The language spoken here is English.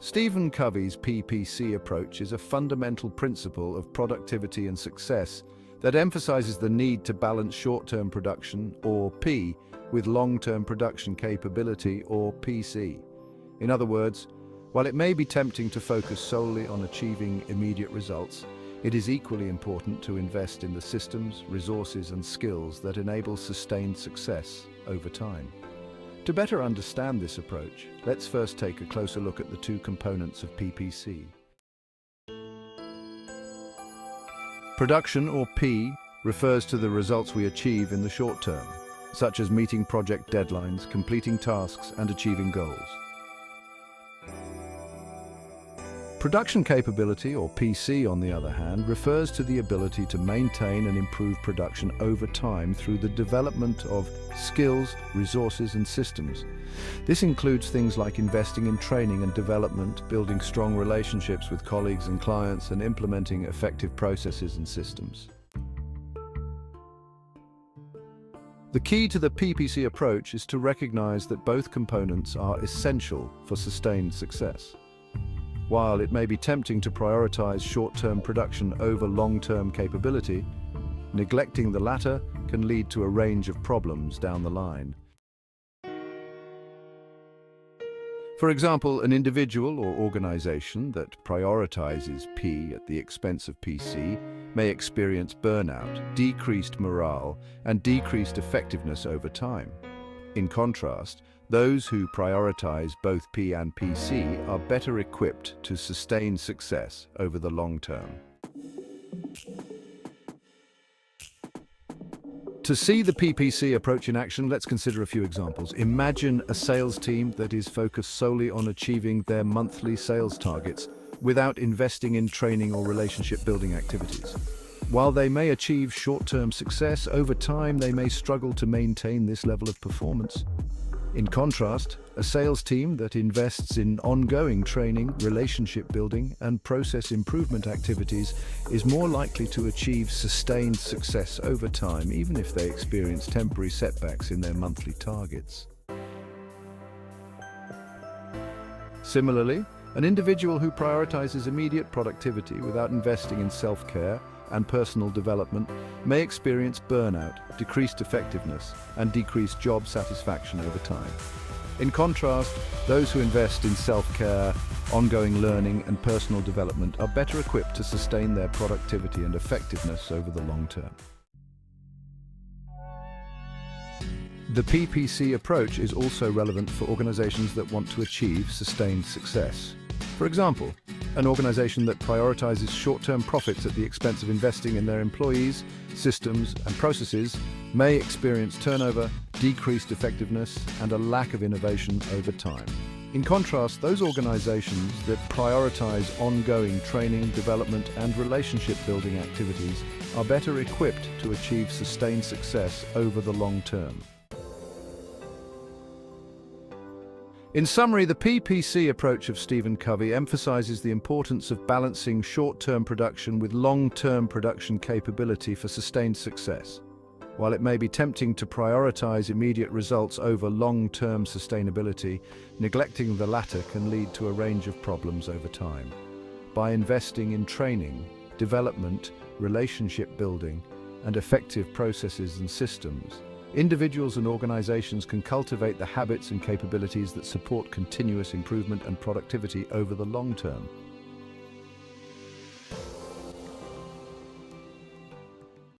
Stephen Covey's PPC approach is a fundamental principle of productivity and success that emphasizes the need to balance short-term production, or P, with long-term production capability, or PC. In other words, while it may be tempting to focus solely on achieving immediate results, it is equally important to invest in the systems, resources and skills that enable sustained success over time. To better understand this approach, let's first take a closer look at the two components of PPC. Production, or P, refers to the results we achieve in the short term, such as meeting project deadlines, completing tasks and achieving goals. Production capability, or PC on the other hand, refers to the ability to maintain and improve production over time through the development of skills, resources and systems. This includes things like investing in training and development, building strong relationships with colleagues and clients and implementing effective processes and systems. The key to the PPC approach is to recognize that both components are essential for sustained success. While it may be tempting to prioritize short-term production over long-term capability, neglecting the latter can lead to a range of problems down the line. For example, an individual or organization that prioritizes P at the expense of PC may experience burnout, decreased morale, and decreased effectiveness over time. In contrast, those who prioritize both P and PC are better equipped to sustain success over the long term. To see the PPC approach in action, let's consider a few examples. Imagine a sales team that is focused solely on achieving their monthly sales targets without investing in training or relationship building activities. While they may achieve short-term success, over time they may struggle to maintain this level of performance. In contrast, a sales team that invests in ongoing training, relationship building and process improvement activities is more likely to achieve sustained success over time even if they experience temporary setbacks in their monthly targets. Similarly, an individual who prioritizes immediate productivity without investing in self-care and personal development may experience burnout, decreased effectiveness, and decreased job satisfaction over time. In contrast, those who invest in self-care, ongoing learning and personal development are better equipped to sustain their productivity and effectiveness over the long term. The PPC approach is also relevant for organizations that want to achieve sustained success. For example, an organization that prioritizes short-term profits at the expense of investing in their employees, systems and processes may experience turnover, decreased effectiveness and a lack of innovation over time. In contrast, those organizations that prioritize ongoing training, development and relationship building activities are better equipped to achieve sustained success over the long term. In summary, the PPC approach of Stephen Covey emphasizes the importance of balancing short-term production with long-term production capability for sustained success. While it may be tempting to prioritize immediate results over long-term sustainability, neglecting the latter can lead to a range of problems over time. By investing in training, development, relationship building, and effective processes and systems, Individuals and organizations can cultivate the habits and capabilities that support continuous improvement and productivity over the long term.